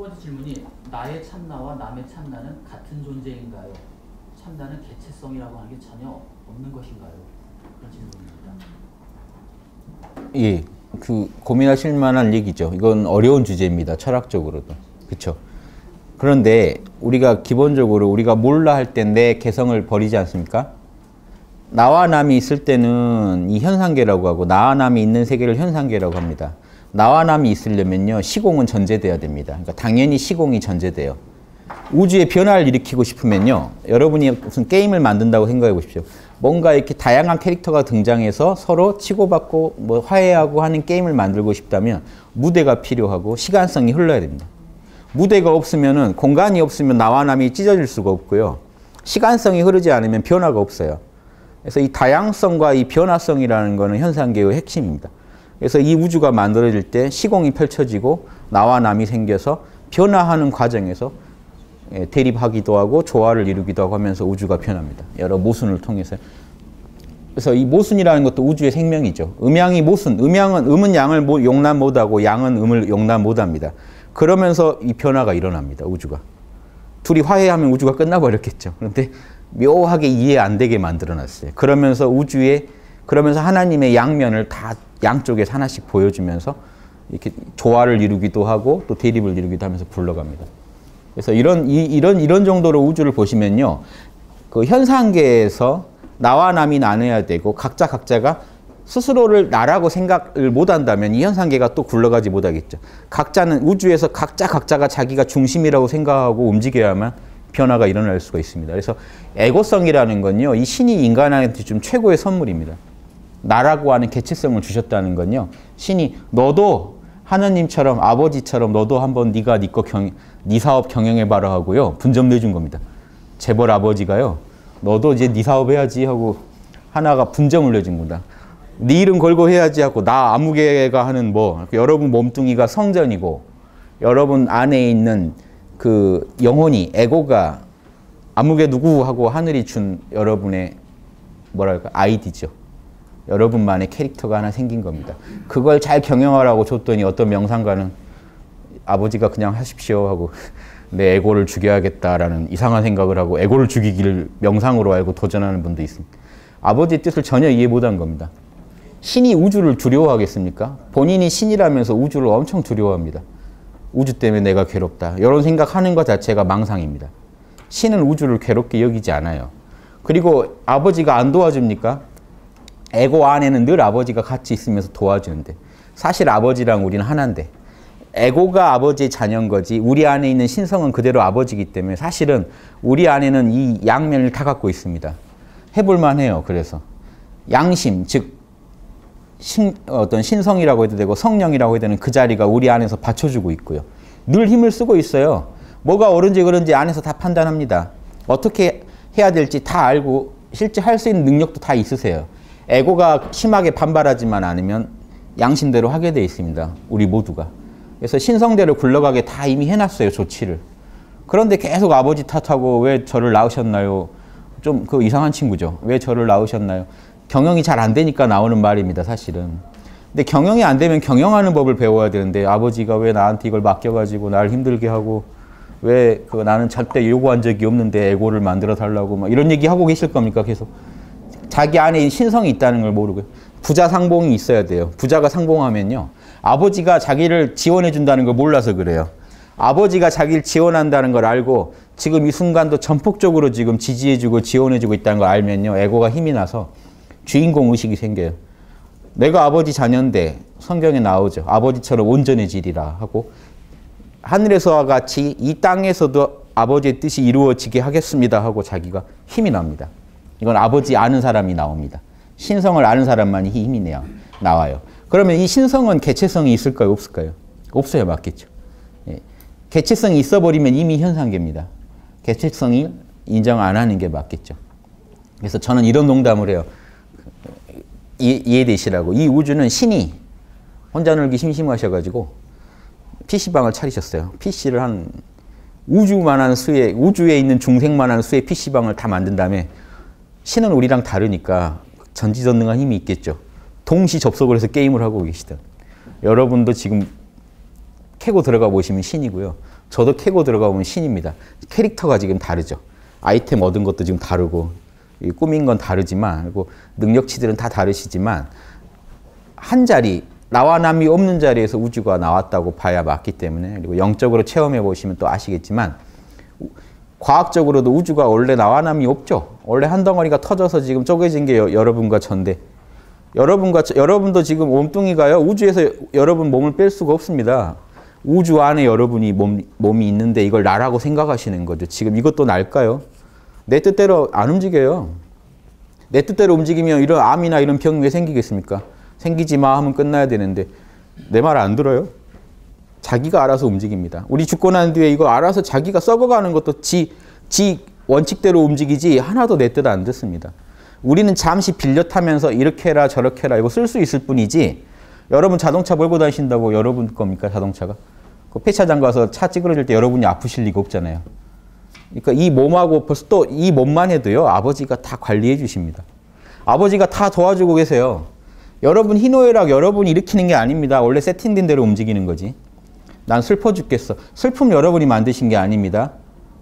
번째 질문이 나의 참나와 남의 참나는 같은 존재인가요? 참나는 개체성이라고 하는 게 전혀 없는 것인가요? 그런 질문입니다. 예, 그 고민하실 만한 얘기죠. 이건 어려운 주제입니다. 철학적으로도. 그렇죠. 그런데 우리가 기본적으로 우리가 몰라 할 때 내 개성을 버리지 않습니까? 나와 남이 있을 때는 이 현상계라고 하고 나와 남이 있는 세계를 현상계라고 합니다. 나와 남이 있으려면요 시공은 전제돼야 됩니다. 그러니까 당연히 시공이 전제돼요. 우주의 변화를 일으키고 싶으면요 여러분이 무슨 게임을 만든다고 생각해 보십시오. 뭔가 이렇게 다양한 캐릭터가 등장해서 서로 치고받고 뭐 화해하고 하는 게임을 만들고 싶다면 무대가 필요하고 시간성이 흘러야 됩니다. 무대가 없으면은 공간이 없으면 나와 남이 찢어질 수가 없고요. 시간성이 흐르지 않으면 변화가 없어요. 그래서 이 다양성과 이 변화성이라는 것은 현상계의 핵심입니다. 그래서 이 우주가 만들어질 때 시공이 펼쳐지고 나와 남이 생겨서 변화하는 과정에서 예, 대립하기도 하고 조화를 이루기도 하고 하면서 우주가 변합니다. 여러 모순을 통해서. 그래서 이 모순이라는 것도 우주의 생명이죠. 음양이 모순, 음양은 음은 양을 용납 못하고 양은 음을 용납 못합니다. 그러면서 이 변화가 일어납니다. 우주가. 둘이 화해하면 우주가 끝나버렸겠죠. 그런데 묘하게 이해 안 되게 만들어놨어요. 그러면서 우주의 그러면서 하나님의 양면을 다 양쪽에서 하나씩 보여주면서 이렇게 조화를 이루기도 하고 또 대립을 이루기도 하면서 굴러갑니다. 그래서 이런 이, 이런 이런 정도로 우주를 보시면요, 그 현상계에서 나와 남이 나눠야 되고 각자 각자가 스스로를 나라고 생각을 못한다면 이 현상계가 또 굴러가지 못하겠죠. 각자는 우주에서 각자 각자가 자기가 중심이라고 생각하고 움직여야만 변화가 일어날 수가 있습니다. 그래서 에고성이라는 건요, 이 신이 인간한테 좀 최고의 선물입니다. 나라고 하는 개체성을 주셨다는 건요, 신이 너도 하나님처럼 아버지처럼 너도 한번 네가 네거 경, 네 사업 경영해봐라 하고요, 분점 내준 겁니다. 재벌 아버지가요, 너도 이제 네 사업 해야지 하고 하나가 분점을 내준 겁니다. 네 이름 걸고 해야지 하고 나 아무개가 하는 뭐 여러분 몸뚱이가 성전이고 여러분 안에 있는 그 영혼이 에고가 아무개 누구 하고 하늘이 준 여러분의 뭐랄까 아이디죠. 여러분만의 캐릭터가 하나 생긴 겁니다. 그걸 잘 경영하라고 줬더니 어떤 명상가는 아버지가 그냥 하십시오 하고 내 에고를 죽여야겠다라는 이상한 생각을 하고 에고를 죽이기를 명상으로 알고 도전하는 분도 있습니다. 아버지의 뜻을 전혀 이해 못한 겁니다. 신이 우주를 두려워하겠습니까? 본인이 신이라면서 우주를 엄청 두려워합니다. 우주 때문에 내가 괴롭다. 이런 생각하는 것 자체가 망상입니다. 신은 우주를 괴롭게 여기지 않아요. 그리고 아버지가 안 도와줍니까? 에고 안에는 늘 아버지가 같이 있으면서 도와주는데 사실 아버지랑 우리는 하나인데 에고가 아버지의 자녀인 거지 우리 안에 있는 신성은 그대로 아버지이기 때문에 사실은 우리 안에는 이 양면을 다 갖고 있습니다. 해볼만 해요. 그래서 양심 즉 신, 어떤 신성이라고 해도 되고 성령이라고 해도 되는 그 자리가 우리 안에서 받쳐주고 있고요. 늘 힘을 쓰고 있어요. 뭐가 옳은지 그런지 안에서 다 판단합니다. 어떻게 해야 될지 다 알고 실제 할 수 있는 능력도 다 있으세요. 에고가 심하게 반발하지만 않으면 양심대로 하게 돼 있습니다. 우리 모두가. 그래서 신성대로 굴러가게 다 이미 해놨어요. 조치를. 그런데 계속 아버지 탓하고 왜 저를 낳으셨나요? 좀 그 이상한 친구죠. 왜 저를 낳으셨나요? 경영이 잘 안 되니까 나오는 말입니다. 사실은. 근데 경영이 안 되면 경영하는 법을 배워야 되는데 아버지가 왜 나한테 이걸 맡겨가지고 날 힘들게 하고 왜 그 나는 절대 요구한 적이 없는데 에고를 만들어 달라고 막 이런 얘기 하고 계실 겁니까 계속 자기 안에 신성이 있다는 걸 모르고 부자 상봉이 있어야 돼요. 부자가 상봉하면요 아버지가 자기를 지원해 준다는 걸 몰라서 그래요. 아버지가 자기를 지원한다는 걸 알고 지금 이 순간도 전폭적으로 지금 지지해 주고 지원해 주고 있다는 걸 알면요 에고가 힘이 나서 주인공 의식이 생겨요. 내가 아버지 자녀인데 성경에 나오죠. 아버지처럼 온전해지리라 하고 하늘에서와 같이 이 땅에서도 아버지의 뜻이 이루어지게 하겠습니다 하고 자기가 힘이 납니다. 이건 아버지 아는 사람이 나옵니다. 신성을 아는 사람만이 힘이 내요. 나와요. 그러면 이 신성은 개체성이 있을까요? 없을까요? 없어야 맞겠죠. 예. 개체성이 있어버리면 이미 현상계입니다. 개체성이 인정 안 하는 게 맞겠죠. 그래서 저는 이런 농담을 해요. 이해되시라고. 이 우주는 신이 혼자 놀기 심심하셔가지고 PC방을 차리셨어요. PC를 한 우주만한 수의, 우주에 있는 중생만한 수의 PC방을 다 만든 다음에 신은 우리랑 다르니까 전지전능한 힘이 있겠죠. 동시 접속을 해서 게임을 하고 계시던. 여러분도 지금 캐고 들어가 보시면 신이고요. 저도 캐고 들어가 보면 신입니다. 캐릭터가 지금 다르죠. 아이템 얻은 것도 지금 다르고 꾸민 건 다르지만 그리고 능력치들은 다 다르시지만 한 자리 나와 남이 없는 자리에서 우주가 나왔다고 봐야 맞기 때문에 그리고 영적으로 체험해 보시면 또 아시겠지만 과학적으로도 우주가 원래 나와 남이 없죠. 원래 한 덩어리가 터져서 지금 쪼개진 게 여, 러분과 전데 여러분과 여러분도 지금 몸뚱이가요. 우주에서 여러분 몸을 뺄 수가 없습니다. 우주 안에 여러분이 몸, 몸이 있는데 이걸 나라고 생각하시는 거죠. 지금 이것도 날까요? 내 뜻대로 안 움직여요. 내 뜻대로 움직이면 이런 암이나 이런 병이 왜 생기겠습니까? 생기지 마 하면 끝나야 되는데 내 말 안 들어요. 자기가 알아서 움직입니다. 우리 죽고 난 뒤에 이거 알아서 자기가 썩어가는 것도 지, 지 원칙대로 움직이지 하나도 내 뜻 안 듣습니다. 우리는 잠시 빌려 타면서 이렇게 해라 저렇게 해라 이거 쓸 수 있을 뿐이지 여러분 자동차 몰고 다니신다고 여러분 겁니까 자동차가? 그 폐차장 가서 차 찌그러질 때 여러분이 아프실 리가 없잖아요. 그러니까 이 몸하고 벌써 또 이 몸만 해도요 아버지가 다 관리해 주십니다. 아버지가 다 도와주고 계세요. 여러분 희노애락 여러분이 일으키는 게 아닙니다. 원래 세팅된 대로 움직이는 거지. 난 슬퍼 죽겠어. 슬픔 여러분이 만드신 게 아닙니다.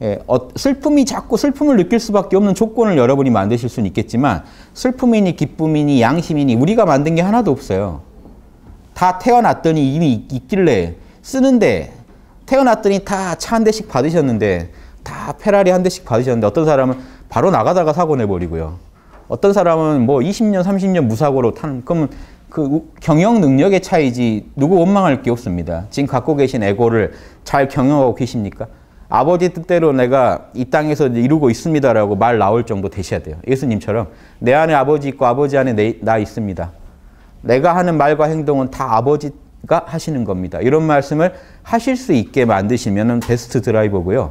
예, 어, 슬픔이 자꾸 슬픔을 느낄 수밖에 없는 조건을 여러분이 만드실 수는 있겠지만 슬픔이니 기쁨이니 양심이니 우리가 만든 게 하나도 없어요. 다 태어났더니 이미 있길래 쓰는데 태어났더니 다 차 한 대씩 받으셨는데 다 페라리 한 대씩 받으셨는데 어떤 사람은 바로 나가다가 사고 내버리고요. 어떤 사람은 뭐 20년, 30년 무사고로 타는, 그러면 그 경영 능력의 차이지 누구 원망할 게 없습니다. 지금 갖고 계신 에고를 잘 경영하고 계십니까? 아버지 뜻대로 내가 이 땅에서 이루고 있습니다라고 말 나올 정도 되셔야 돼요. 예수님처럼 내 안에 아버지 있고 아버지 안에 내, 나 있습니다. 내가 하는 말과 행동은 다 아버지가 하시는 겁니다. 이런 말씀을 하실 수 있게 만드시면 베스트 드라이버고요.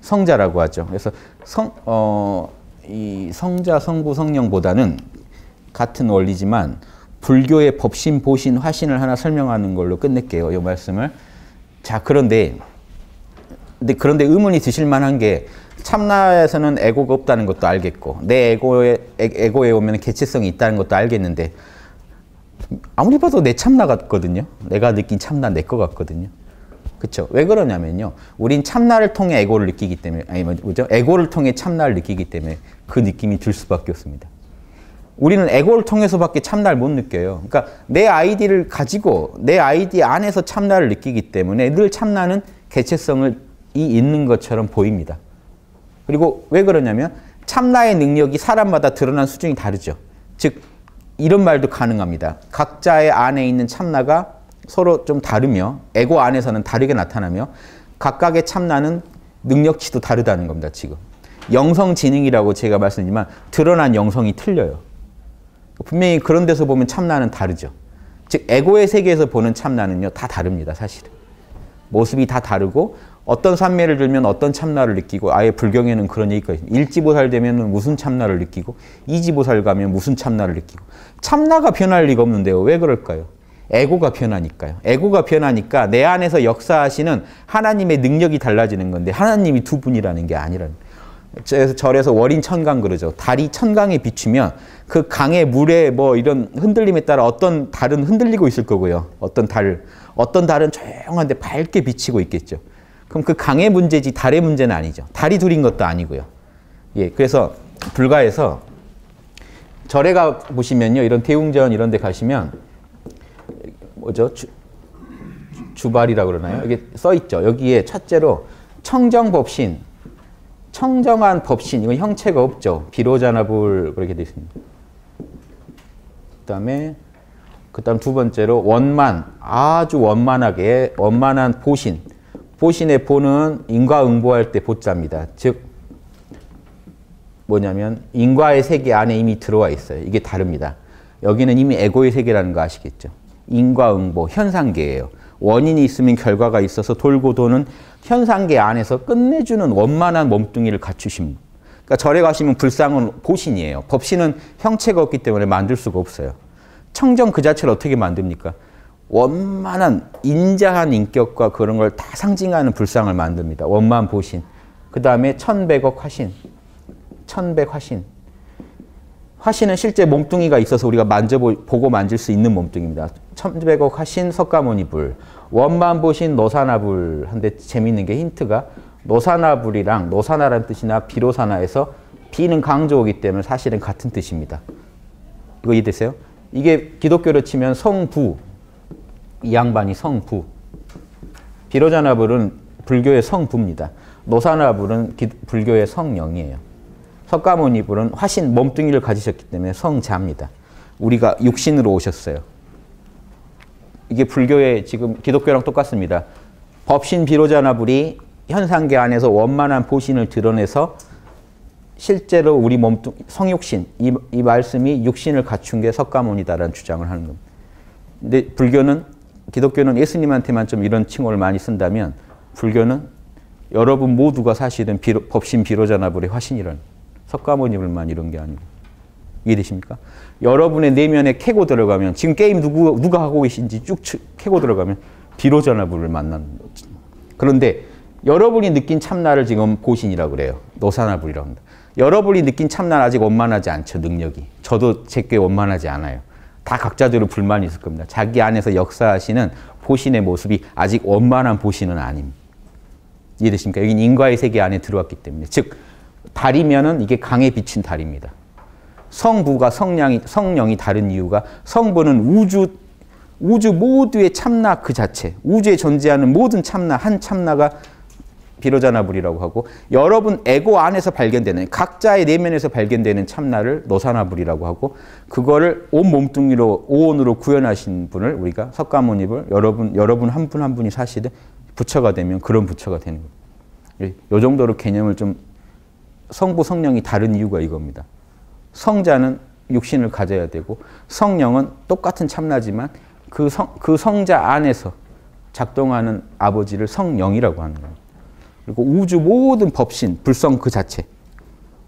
성자라고 하죠. 그래서 성, 어, 이 성자, 성부, 성령보다는 같은 원리지만 불교의 법신, 보신, 화신을 하나 설명하는 걸로 끝낼게요. 이 말씀을. 자, 그런데 근데 그런데 의문이 드실 만한 게 참나에서는 에고가 없다는 것도 알겠고 내 에고에 에 고에 오면 개체성이 있다는 것도 알겠는데 아무리 봐도 내 참나 같거든요. 내가 느낀 참나 내 거 같거든요. 그렇죠? 왜 그러냐면요. 우린 참나를 통해 에고를 느끼기 때문에 아니 뭐죠? 에고를 통해 참나를 느끼기 때문에 그 느낌이 들 수밖에 없습니다. 우리는 에고를 통해서밖에 참나를 못 느껴요. 그러니까 내 아이디를 가지고 내 아이디 안에서 참나를 느끼기 때문에 늘 참나는 개체성을 이 있는 것처럼 보입니다. 그리고 왜 그러냐면 참나의 능력이 사람마다 드러난 수준이 다르죠. 즉 이런 말도 가능합니다. 각자의 안에 있는 참나가 서로 좀 다르며 에고 안에서는 다르게 나타나며 각각의 참나는 능력치도 다르다는 겁니다. 지금 영성지능이라고 제가 말씀드리지만 드러난 영성이 틀려요. 분명히 그런 데서 보면 참나는 다르죠. 즉 에고의 세계에서 보는 참나는요 다 다릅니다. 사실은 모습이 다 다르고 어떤 산매를 들면 어떤 참나를 느끼고 아예 불경에는 그런 얘기가 있습니다. 일지보살 되면 무슨 참나를 느끼고 이지보살 가면 무슨 참나를 느끼고 참나가 변할 리가 없는데요. 왜 그럴까요? 에고가 변하니까요. 에고가 변하니까 내 안에서 역사하시는 하나님의 능력이 달라지는 건데 하나님이 두 분이라는 게 아니라는 절에서 월인 천강 그러죠. 달이 천강에 비추면 그 강의 물에 뭐 이런 흔들림에 따라 어떤 달은 흔들리고 있을 거고요. 어떤 달, 어떤 달은 조용한데 밝게 비치고 있겠죠. 그럼 그 강의 문제지 달의 문제는 아니죠. 달이 둘인 것도 아니고요. 예, 그래서 불가에서 절에 가 보시면요. 이런 대웅전 이런 데 가시면 뭐죠? 주, 주발이라고 그러나요? 여기 써 있죠. 여기에 첫째로 청정법신 청정한 법신 이건 형체가 없죠. 비로자나불 그렇게 되어 있습니다. 그 다음에 그 다음 두 번째로 원만 아주 원만하게 원만한 보신 보신의 보는 인과응보할 때 보자입니다. 즉 뭐냐면 인과의 세계 안에 이미 들어와 있어요. 이게 다릅니다. 여기는 이미 에고의 세계라는 거 아시겠죠? 인과응보 현상계예요. 원인이 있으면 결과가 있어서 돌고 도는 현상계 안에서 끝내주는 원만한 몸뚱이를 갖추심. 그러니까 절에 가시면 불상은 보신이에요. 법신은 형체가 없기 때문에 만들 수가 없어요. 청정 그 자체를 어떻게 만듭니까? 원만한 인자한 인격과 그런 걸 다 상징하는 불상을 만듭니다. 원만 보신. 그 다음에 천백억 화신. 천백 화신. 화신은 실제 몸뚱이가 있어서 우리가 만져보고 만질 수 있는 몸뚱이입니다. 1100억 화신 석가모니불 원만 보신 노사나불 한데 재밌는 게 힌트가 노사나불이랑 노사나라는 뜻이나 비로사나에서 비는 강조오기 때문에 사실은 같은 뜻입니다. 이거 이해되세요? 이게 기독교로 치면 성부 이 양반이 성부 비로자나불은 불교의 성부입니다. 노사나불은 기, 불교의 성령이에요. 석가모니불은 화신 몸뚱이를 가지셨기 때문에 성자입니다. 우리가 육신으로 오셨어요. 이게 불교의 지금 기독교랑 똑같습니다. 법신 비로자나불이 현상계 안에서 원만한 보신을 드러내서 실제로 우리 몸뚱 성육신 이, 이 말씀이 육신을 갖춘 게 석가모니다라는 주장을 하는 겁니다. 근데 불교는 기독교는 예수님한테만 좀 이런 칭호를 많이 쓴다면 불교는 여러분 모두가 사실은 비로, 법신 비로자나불의 화신이라는 석가모니불만 이런 게 아니고 이해되십니까? 여러분의 내면에 캐고 들어가면 지금 게임 누구, 누가 하고 계신지 쭉 캐고 들어가면 만나는 거지. 그런데 여러분이 느낀 참나를 지금 보신이라고 그래요. 노사나불이라고 합니다. 여러분이 느낀 참나 아직 원만하지 않죠, 능력이. 저도 제게 원만하지 않아요. 다 각자들은 불만이 있을 겁니다. 자기 안에서 역사하시는 보신의 모습이 아직 원만한 보신은 아닙니다. 이해되십니까? 여긴 인과의 세계 안에 들어왔기 때문에. 즉, 달이면은 이게 강에 비친 달입니다. 성부가 성량이, 성령이 다른 이유가 성부는 우주, 우주 모두의 참나 그 자체, 우주에 존재하는 모든 참나, 한 참나가 비로자나불이라고 하고 여러분 에고 안에서 발견되는 각자의 내면에서 발견되는 참나를 노사나불이라고 하고 그거를 온 몸뚱이로 오온으로 구현하신 분을 우리가 석가모니를 여러분 여러분 한 분한 분이 사실은 부처가 되면 그런 부처가 되는 거예요. 이 정도로 개념을 좀 성부 성령이 다른 이유가 이겁니다. 성자는 육신을 가져야 되고 성령은 똑같은 참나지만 그, 성, 그 성자 안에서 작동하는 아버지를 성령이라고 하는 거예요. 그리고 우주 모든 법신, 불성 그 자체.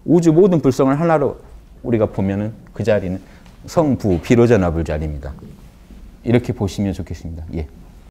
우주 모든 불성을 하나로 우리가 보면은 그 자리는 성부, 비로자나불 자리입니다. 이렇게 보시면 좋겠습니다. 예.